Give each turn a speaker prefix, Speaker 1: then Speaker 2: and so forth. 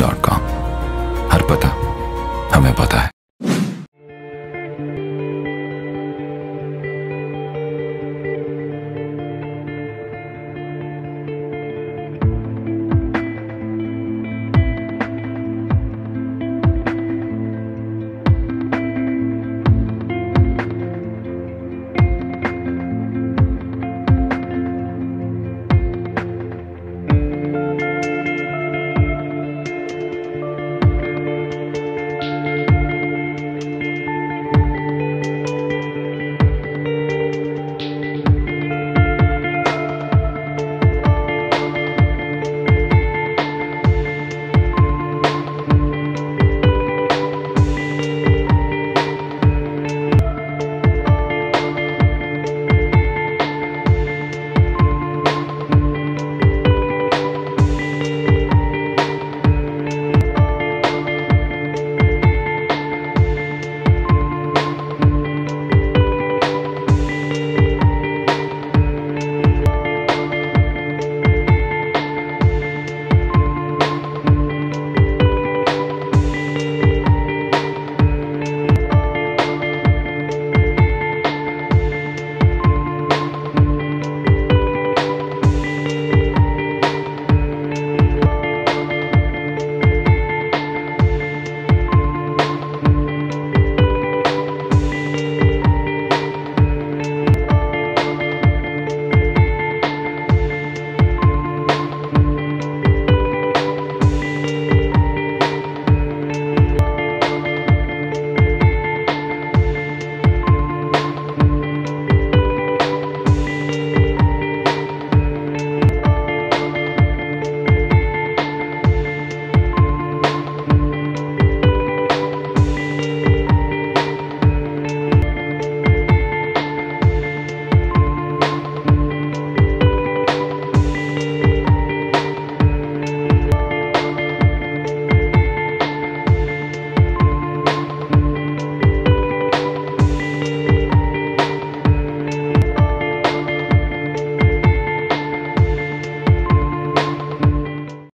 Speaker 1: gmail.com.